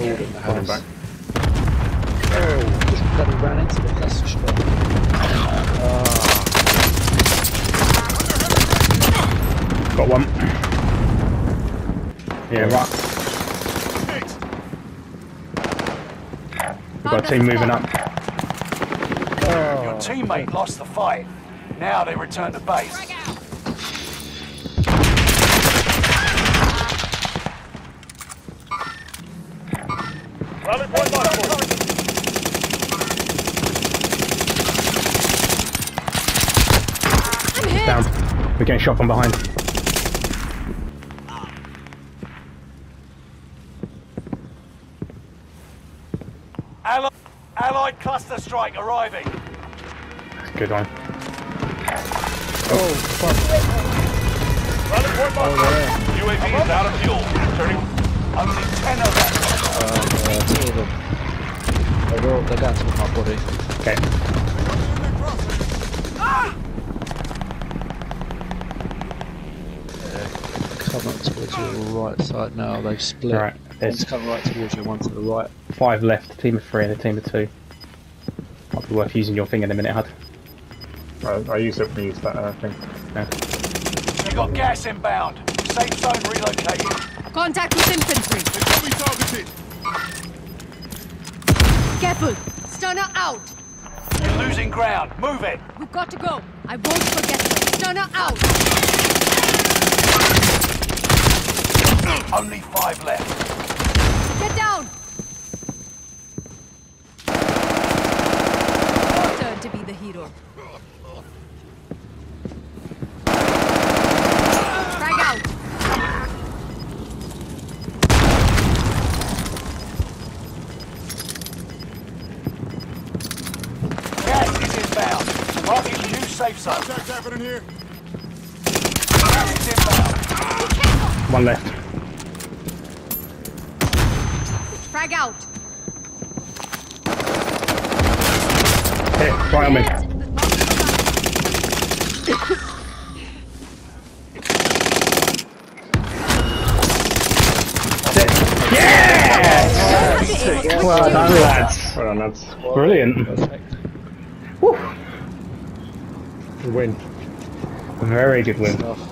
all in the Coming house. back. Oh, just bloody ran into the cluster strike. Ah, Got one. Yeah, right. We've got a team moving up. Your teammate lost the fight. Now they return to base. Rally point local. Down. We're getting shot from behind. Allied, Allied cluster strike arriving. Good one. oh, fuck. Rally point local. UAV is out of fuel. Turning. Only ten of them. Uh, uh, two of them. They're, all, they're down to my body. Okay. Come up towards your right side now. They've split. Alright, One's there's come right towards you, one to the right. five left. Team of three and a team of two. Might be worth using your thing in a minute, Hud. I, I use it when I use that uh, thing. Yeah. You got gas inbound. Safe zone relocated. Contact with infantry. Careful. Stunner out. You're losing ground. Move it. We've got to go. I won't forget you. Stunner out. Only five left. Get down. Your turn to be the hero. Safe zone. Contact happening here. Gas is inbound. One left. Frag out. Hit. Right on me. Well done, lads. Well done, lads. Brilliant. Perfect. Woo. We win. Very good win. Stuff.